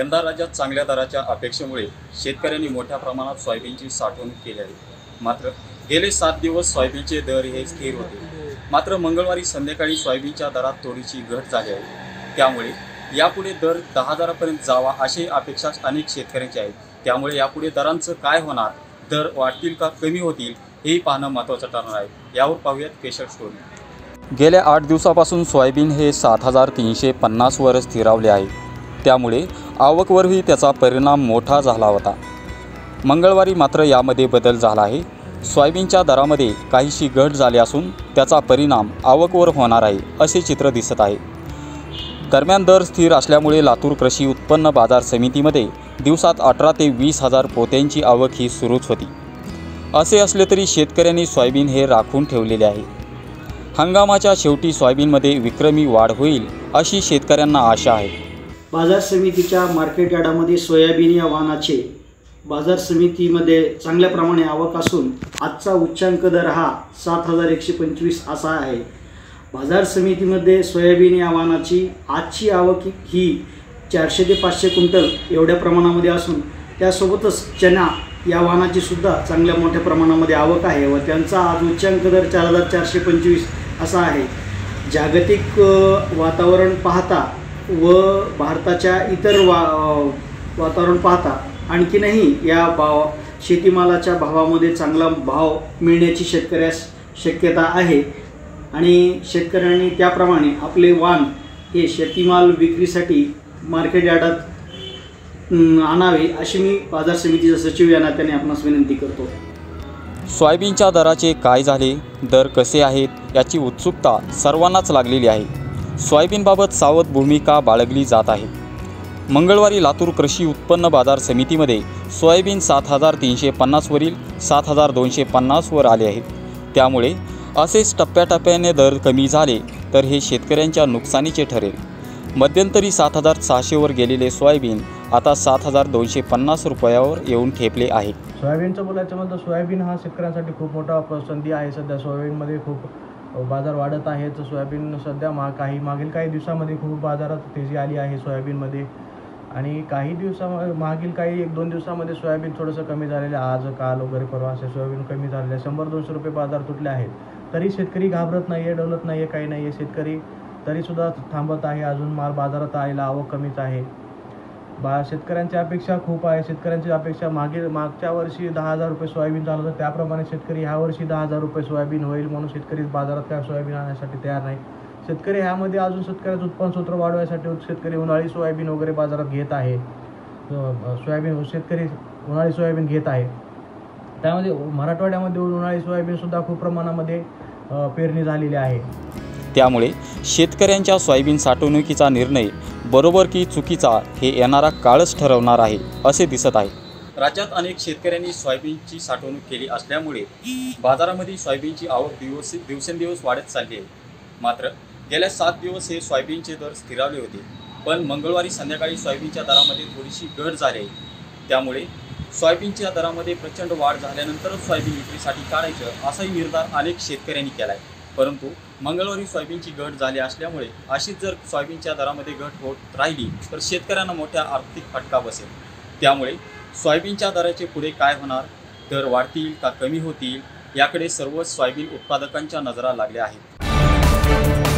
यंदा राज्यात चांगल्या दराच्या अपेक्षेमुळे शेतकऱ्यांनी मोठ्या प्रमाणात सोयाबीनची साठवणूक केली आहे. मात्र गेले सात दिवस सोयाबीनचे दर हे स्थिर होते. मात्र मंगळवारी संध्याकाळी सोयाबीनच्या दरात थोडीशी घट झाली आहे. त्यामुळे यापुढे दर दहा हजारापर्यंत जावा अशी अपेक्षा अनेक शेतकऱ्यांची आहे. त्यामुळे यापुढे दरांचं काय होणार दर वाढतील का कमी होतील हेही पाहणं महत्त्वाचं ठरणार आहे. यावर पाहूयात स्पेशल स्टोरी. गेल्या आठ दिवसापासून सोयाबीन हे सात हजार तीनशे पन्नासवर स्थिरावले आहे. त्यामुळे आवकवरही त्याचा परिणाम मोठा झाला होता. मंगळवारी मात्र यामध्ये बदल झाला आहे. सोयाबीनच्या दरामध्ये काहीशी घट झाली असून त्याचा परिणाम आवकवर होणार आहे असे चित्र दिसत आहे. दरम्यान दर स्थिर असल्यामुळे लातूर कृषी उत्पन्न बाजार समितीमध्ये दिवसात अठरा ते वीस हजार पोत्यांची आवक ही सुरूच होती. असे असले तरी शेतकऱ्यांनी सोयाबीन हे राखून ठेवलेले आहे. हंगामाच्या शेवटी सोयाबीनमध्ये विक्रमी वाढ होईल अशी शेतकऱ्यांना आशा आहे. बाजार समितीच्या मार्केट यार्डामध्ये सोयाबीन या वाहनाचे बाजार समितीमध्ये चांगल्या प्रमाणे आवक असून आजचा उच्चांक दर हा सात हजार एकशे पंचवीस असा आहे. बाजार समितीमध्ये सोयाबीन या वाहनाची आजची आवक ही चारशे ते पाचशे क्विंटल एवढ्या प्रमाणामध्ये असून त्यासोबतच चना या वाहनाची सुद्धा चांगल्या मोठ्या प्रमाणामध्ये आवक आहे व त्यांचा आज उच्चांक दर चार हजार चारशे पंचवीस असा आहे. जागतिक वातावरण पाहता व भारताच्या इतर वा वातावरण पाहता आणखीनही या भाव शेतीमालाच्या भावामध्ये चांगला भाव मिळण्याची शेतकऱ्यास शक्यता आहे. आणि शेतकऱ्यांनी त्याप्रमाणे आपले वाण हे शेतीमाल विक्रीसाठी मार्केट यार्डात आणावे अशी मी बाजार समितीचा सचिव या नात्याने आपणास विनंती करतो. सोयाबीनच्या दराचे काय झाले दर कसे आहेत याची उत्सुकता सर्वांनाच लागलेली आहे. सोयाबीनबाबत सावध भूमिका बाळगली जात आहे. मंगळवारी लातूर कृषी उत्पन्न बाजार समितीमध्ये सोयाबीन सात हजार तीनशे पन्नासवरील सात हजार दोनशे पन्नासवर आले आहे त्यामुळे असेच टप्प्याटप्प्याने दर कमी झाले तर हे शेतकऱ्यांच्या नुकसानीचे ठरेल. मध्यंतरी सात हजार सहाशेवर गेलेले सोयाबीन आता सात हजार दोनशे पन्नास रुपयावर येऊन ठेपले आहे. सोयाबीनचं बोलायचं म्हणजे सोयाबीन हा शेतकऱ्यांसाठी खूप मोठा संधी आहे. सध्या सोयाबीनमध्ये खूप बाजार वाढत आहे. तर सोयाबीन सध्या मा काही मागील काही दिवसामध्ये खूप बाजारात तेजी आली आहे सोयाबीनमध्ये. आणि काही दिवसा मागील काही एक दोन दिवसामध्ये सोयाबीन थोडंसं कमी झालेलं आहे. आज काल वगैरे परवा असे सोयाबीन कमी झालेले आहे. शंभर दोनशे रुपये बाजार तुटले आहेत. तरी शेतकरी घाबरत नाही आहे डवलत नाही आहे काही नाही आहे शेतकरी तरीसुद्धा थांबत आहे. अजून माल बाजारात आलेला आवक कमीच आहे. बा शेतकऱ्यांची अपेक्षा खूप आहे. शेतकऱ्यांची अपेक्षा मागील मागच्या वर्षी दहा हजार रुपये सोयाबीन झालं होतं. त्याप्रमाणे शेतकरी ह्या वर्षी दहा हजार रुपये सोयाबीन होईल म्हणून शेतकरी बाजारात काय सोयाबीन आणण्यासाठी तयार नाही. शेतकरी ह्यामध्ये अजून शेतकऱ्याचं उत्पन्न सूत्र वाढवण्यासाठी शेतकरी उन्हाळी सोयाबीन वगैरे बाजारात घेत आहे. सोयाबीन शेतकरी उन्हाळी सोयाबीन घेत आहे. त्यामध्ये मराठवाड्यामध्ये उन्हाळी सोयाबीनसुद्धा खूप प्रमाणामध्ये पेरणी झालेली आहे. त्यामुळे शेतकऱ्यांच्या सोयाबीन साठवणुकीचा निर्णय बरोबर की चुकीचा हे येणारा काळच ठरवणार आहे असे दिसत आहे. राज्यात अनेक शेतकऱ्यांनी सोयाबीनची साठवणूक केली असल्यामुळे बाजारामध्ये सोयाबीनची आवक दिवस दिवसेंदिवस वाढत चालली आहे. मात्र गेल्या सात दिवस हे सोयाबीनचे दर स्थिरावले होते पण मंगळवारी संध्याकाळी सोयाबीनच्या दरामध्ये थोडीशी घट झाली आहे. त्यामुळे सोयाबीनच्या दरामध्ये प्रचंड वाढ झाल्यानंतरच सोयाबीन विक्रीसाठी काढायचं असाही निर्धार अनेक शेतकऱ्यांनी केला आहे परंतु मंगळवारी सोयाबीनची घट झाली असल्यामुळे अशीच जर सोयाबीनच्या दरामध्ये घट होत राहिली तर शेतकऱ्यांना मोठ्या आर्थिक फटका बसेल. त्यामुळे सोयाबीनच्या दराचे पुढे काय होणार? दर वाढतील का कमी होतील? याकडे सर्व सोयाबीन उत्पादकांच्या नजरा लागल्या आहेत.